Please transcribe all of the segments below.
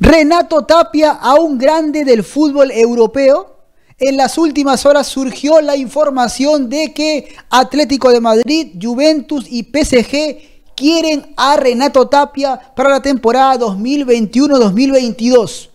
Renato Tapia a un grande del fútbol europeo. En las últimas horas surgió la información de que Atlético de Madrid, Juventus y PSG quieren a Renato Tapia para la temporada 2021-2022.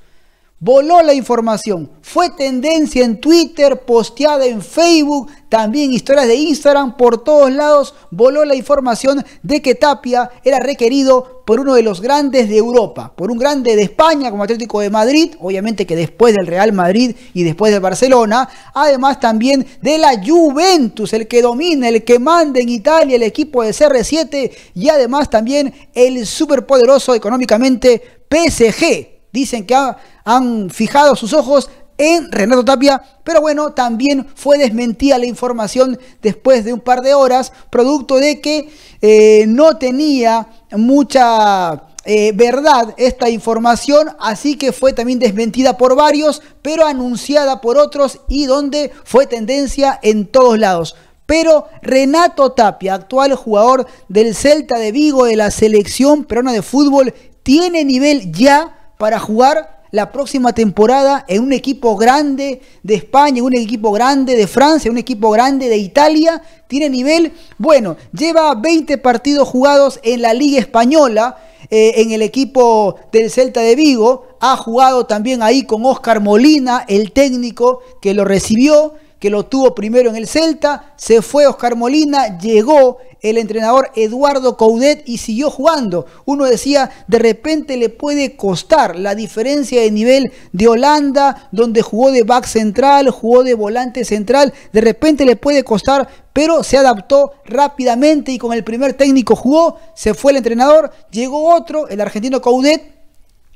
Voló la información. Fue tendencia en Twitter, posteada en Facebook, también historias de Instagram, por todos lados. Voló la información de que Tapia era requerido por uno de los grandes de Europa, por un grande de España como Atlético de Madrid, obviamente que después del Real Madrid y después del Barcelona, además también de la Juventus, el que domina, el que manda en Italia, el equipo de CR7 y además también el superpoderoso económicamente PSG. Dicen que han fijado sus ojos en Renato Tapia, pero bueno, también fue desmentida la información después de un par de horas, producto de que eh, no tenía mucha eh, verdad esta información, así que fue también desmentida por varios, pero anunciada por otros y donde fue tendencia en todos lados. Pero Renato Tapia, actual jugador del Celta de Vigo de la selección peruana de fútbol, tiene nivel ya para jugar la próxima temporada en un equipo grande de España, en un equipo grande de Francia, en un equipo grande de Italia. Tiene nivel, bueno, lleva 20 partidos jugados en la Liga Española. Eh, en el equipo del Celta de Vigo, ha jugado también ahí con Oscar Molina, el técnico que lo recibió, que lo tuvo primero en el Celta, se fue Oscar Molina, llegó el entrenador Eduardo Coudet y siguió jugando. Uno decía, de repente le puede costar la diferencia de nivel de Holanda, donde jugó de back central, jugó de volante central, de repente le puede costar, pero se adaptó rápidamente y con el primer técnico jugó, se fue el entrenador, llegó otro, el argentino Coudet,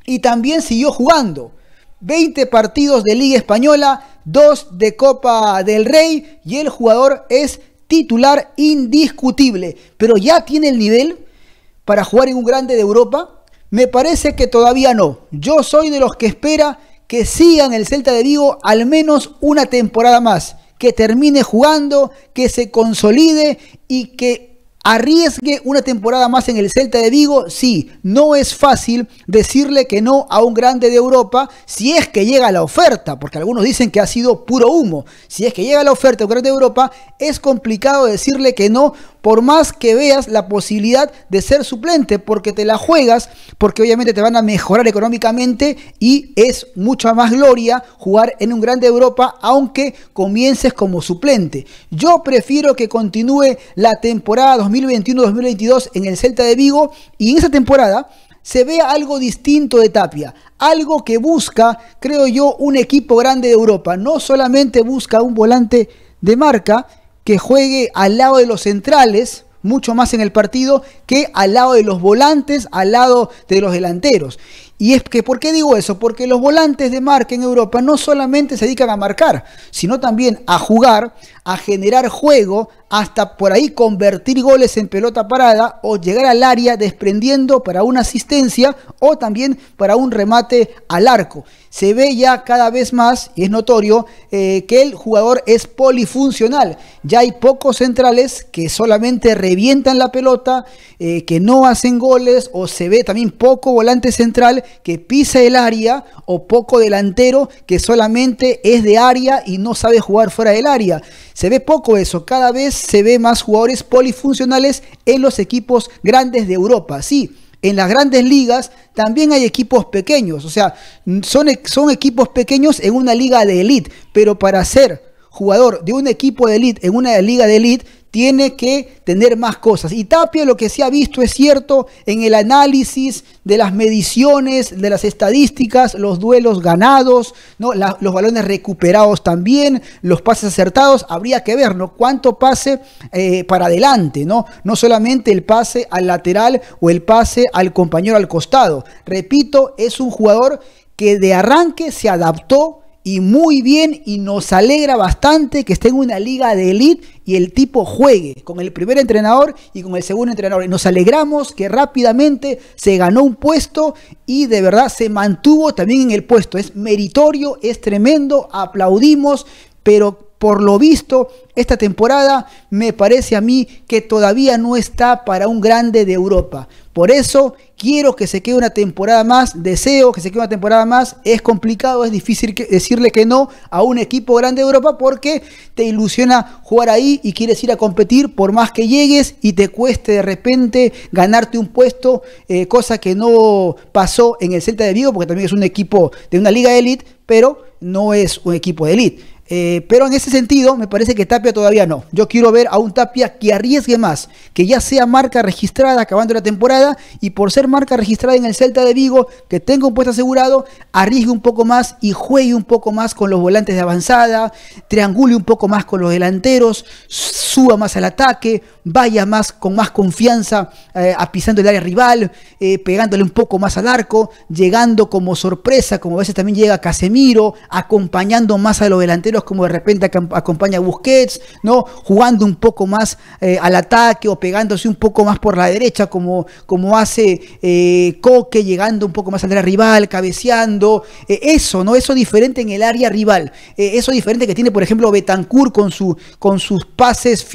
y también siguió jugando. 20 partidos de Liga Española, 2 de Copa del Rey y el jugador es titular indiscutible, pero ya tiene el nivel para jugar en un grande de Europa. Me parece que todavía no. Yo soy de los que espera que siga en el Celta de Vigo al menos una temporada más, que termine jugando, que se consolide y que arriesgue una temporada más en el Celta de Vigo, sí, no es fácil decirle que no a un grande de Europa si es que llega la oferta, porque algunos dicen que ha sido puro humo. Si es que llega la oferta de un grande de Europa, es complicado decirle que no por más que veas la posibilidad de ser suplente, porque te la juegas, porque obviamente te van a mejorar económicamente y es mucha más gloria jugar en un grande Europa, aunque comiences como suplente. Yo prefiero que continúe la temporada 2021-2022 en el Celta de Vigo y en esa temporada se vea algo distinto de Tapia, algo que busca, creo yo, un equipo grande de Europa. No solamente busca un volante de marca, que juegue al lado de los centrales, mucho más en el partido, que al lado de los volantes, al lado de los delanteros. Y es que, ¿por qué digo eso? Porque los volantes de marca en Europa no solamente se dedican a marcar, sino también a jugar, a generar juego, hasta por ahí convertir goles en pelota parada o llegar al área desprendiendo para una asistencia o también para un remate al arco. Se ve ya cada vez más, y es notorio, eh, que el jugador es polifuncional. Ya hay pocos centrales que solamente revientan la pelota, eh, que no hacen goles, o se ve también poco volante central que pisa el área, o poco delantero que solamente es de área y no sabe jugar fuera del área. Se ve poco eso, cada vez se ve más jugadores polifuncionales en los equipos grandes de Europa. Sí, en las grandes ligas también hay equipos pequeños, o sea, son, son equipos pequeños en una liga de elite, pero para ser jugador de un equipo de elite en una liga de elite tiene que tener más cosas. Y Tapia lo que se ha visto es cierto en el análisis de las mediciones, de las estadísticas, los duelos ganados, los balones recuperados también, los pases acertados, habría que ver ¿no? cuánto pase eh, para adelante, ¿no? no solamente el pase al lateral o el pase al compañero al costado. Repito, es un jugador que de arranque se adaptó y muy bien y nos alegra bastante que esté en una liga de elite y el tipo juegue con el primer entrenador y con el segundo entrenador. Y nos alegramos que rápidamente se ganó un puesto y de verdad se mantuvo también en el puesto. Es meritorio, es tremendo, aplaudimos, pero por lo visto, esta temporada me parece a mí que todavía no está para un grande de Europa. Por eso quiero que se quede una temporada más, deseo que se quede una temporada más, es complicado, es difícil decirle que no a un equipo grande de Europa porque te ilusiona jugar ahí y quieres ir a competir por más que llegues y te cueste de repente ganarte un puesto, eh, cosa que no pasó en el Celta de Vigo porque también es un equipo de una liga de élite, pero no es un equipo de élite. Eh, pero en ese sentido, me parece que Tapia todavía no. Yo quiero ver a un Tapia que arriesgue más, que ya sea marca registrada acabando la temporada y por ser marca registrada en el Celta de Vigo, que tenga un puesto asegurado, arriesgue un poco más y juegue un poco más con los volantes de avanzada, triangule un poco más con los delanteros, suba más al ataque, vaya más con más confianza eh, apisando el área rival, eh, pegándole un poco más al arco, llegando como sorpresa, como a veces también llega Casemiro, acompañando más a los delanteros como de repente acompaña a Busquets, ¿no? Jugando un poco más eh, al ataque o pegándose un poco más por la derecha, como, como hace eh, Coque, llegando un poco más al área rival, cabeceando. Eh, eso, ¿no? Eso diferente en el área rival. eso diferente que tiene, por ejemplo, Betancourt con, su, con sus pases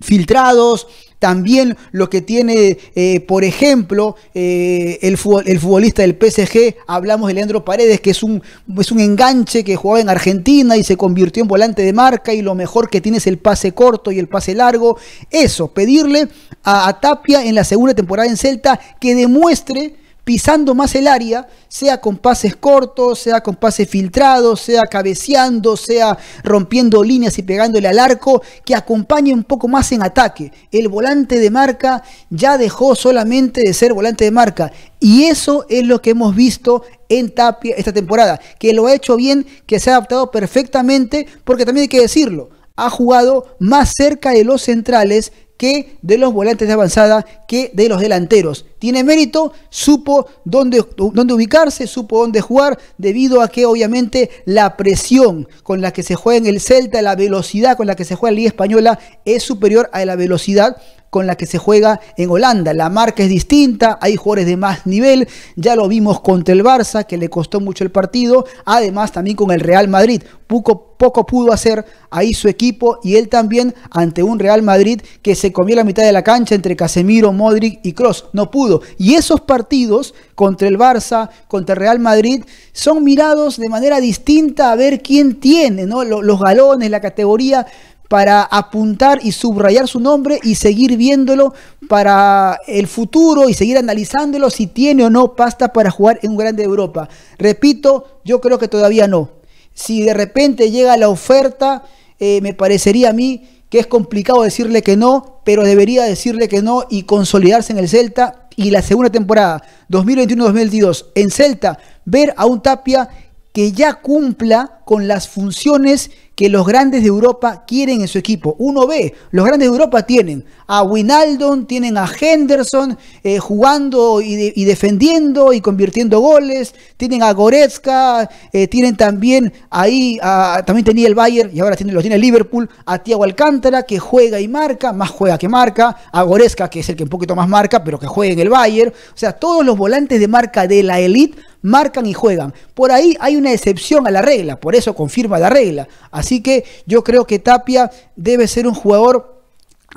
filtrados, también lo que tiene, eh, por ejemplo, eh, el, el, futbolista del PSG, hablamos de Leandro Paredes, que es un, es un enganche que jugaba en Argentina y se convirtió en volante de marca y lo mejor que tiene es el pase corto y el pase largo. Eso, pedirle a Tapia en la segunda temporada en Celta que demuestre pisando más el área, sea con pases cortos, sea con pases filtrados, sea cabeceando, sea rompiendo líneas y pegándole al arco, que acompañe un poco más en ataque. El volante de marca ya dejó solamente de ser volante de marca. Y eso es lo que hemos visto en Tapia esta temporada, que lo ha hecho bien, que se ha adaptado perfectamente, porque también hay que decirlo, ha jugado más cerca de los centrales que de los volantes de avanzada, que de los delanteros. Tiene mérito, supo dónde, dónde ubicarse, supo dónde jugar, debido a que obviamente la presión con la que se juega en el Celta, la velocidad con la que se juega en la Liga Española es superior a la velocidad con la que se juega en Holanda. La marca es distinta, hay jugadores de más nivel, ya lo vimos contra el Barça, que le costó mucho el partido, además también con el Real Madrid. Poco, poco pudo hacer ahí su equipo y él también ante un Real Madrid que se comió la mitad de la cancha entre Casemiro, Modric y Cross. No pudo. Y esos partidos contra el Barça, contra el Real Madrid, son mirados de manera distinta a ver quién tiene ¿no? los galones, la categoría para apuntar y subrayar su nombre y seguir viéndolo para el futuro y seguir analizándolo si tiene o no pasta para jugar en un grande de Europa. Repito, yo creo que todavía no. Si de repente llega la oferta, eh, me parecería a mí que es complicado decirle que no, pero debería decirle que no y consolidarse en el Celta. Y la segunda temporada, 2021-2022, en Celta, ver a un Tapia que ya cumpla con las funciones que los grandes de Europa quieren en su equipo. Uno ve, los grandes de Europa tienen a Winaldon, tienen a Henderson eh, jugando y, defendiendo y convirtiendo goles, tienen a Goretzka, eh, tienen también ahí, también tenía el Bayern y ahora tiene, lo tiene el Liverpool, a Thiago Alcántara que juega y marca, más juega que marca, a Goretzka que es el que un poquito más marca, pero que juega en el Bayern. O sea, todos los volantes de marca de la elite marcan y juegan. Por ahí hay una excepción a la regla, por eso confirma la regla. Así que yo creo que Tapia debe ser un jugador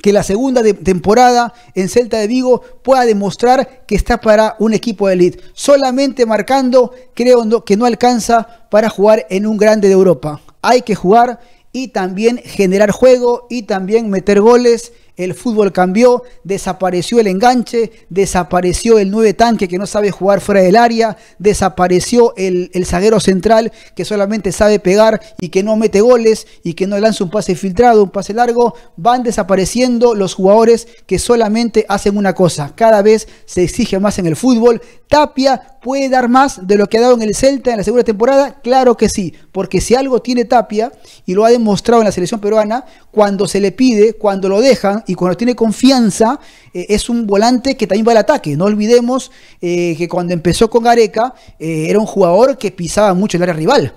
que la segunda temporada en Celta de Vigo pueda demostrar que está para un equipo de elite. Solamente marcando creo que no alcanza para jugar en un grande de Europa. Hay que jugar y también generar juego y también meter goles el fútbol cambió, desapareció el enganche, desapareció el nueve tanque que no sabe jugar fuera del área, desapareció el, el, zaguero central que solamente sabe pegar y que no mete goles y que no lanza un pase filtrado, un pase largo. Van desapareciendo los jugadores que solamente hacen una cosa. Cada vez se exige más en el fútbol. Tapia puede dar más de lo que ha dado en el Celta en la segunda temporada. Claro que sí, porque si algo tiene Tapia y lo ha demostrado en la selección peruana, cuando se le pide, cuando lo dejan, y cuando tiene confianza eh, es un volante que también va al ataque. No olvidemos eh, que cuando empezó con Gareca eh, era un jugador que pisaba mucho el área rival.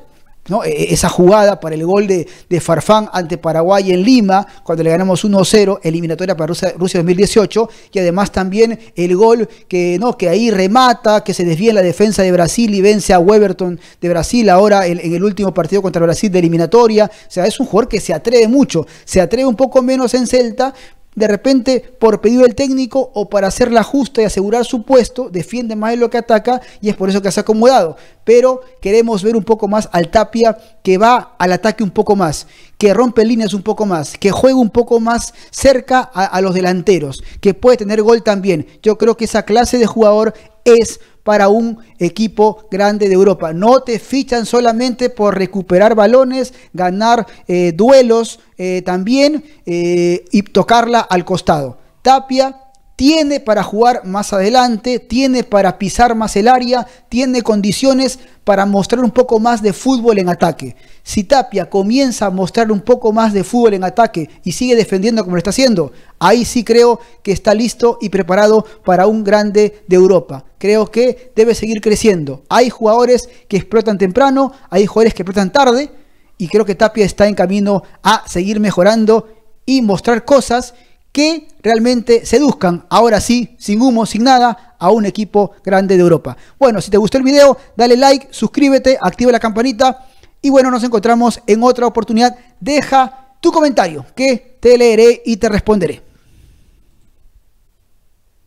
¿no? E, e, esa jugada para el gol de, Farfán ante Paraguay en Lima, cuando le ganamos 1-0, eliminatoria para Rusia, 2018, y además también el gol que, ¿no? que ahí remata, que se desvía en la defensa de Brasil y vence a Weberton de Brasil ahora en, en, el último partido contra Brasil de eliminatoria. O sea, es un jugador que se atreve mucho, se atreve un poco menos en Celta, de repente por pedido del técnico o para hacerla justa y asegurar su puesto, defiende más de lo que ataca y es por eso que se ha acomodado. Pero queremos ver un poco más al Tapia que va al ataque un poco más, que rompe líneas un poco más, que juega un poco más cerca a, los delanteros, que puede tener gol también. Yo creo que esa clase de jugador es para un equipo grande de Europa. No te fichan solamente por recuperar balones, ganar eh, duelos eh, también eh, y tocarla al costado. Tapia tiene para jugar más adelante, tiene para pisar más el área, tiene condiciones para mostrar un poco más de fútbol en ataque. Si Tapia comienza a mostrar un poco más de fútbol en ataque y sigue defendiendo como lo está haciendo, ahí sí creo que está listo y preparado para un grande de Europa. Creo que debe seguir creciendo. Hay jugadores que explotan temprano, hay jugadores que explotan tarde y creo que Tapia está en camino a seguir mejorando y mostrar cosas que realmente seduzcan, ahora sí, sin humo, sin nada, a un equipo grande de Europa. Bueno, si te gustó el video, dale like, suscríbete, activa la campanita y bueno, nos encontramos en otra oportunidad. Deja tu comentario que te leeré y te responderé.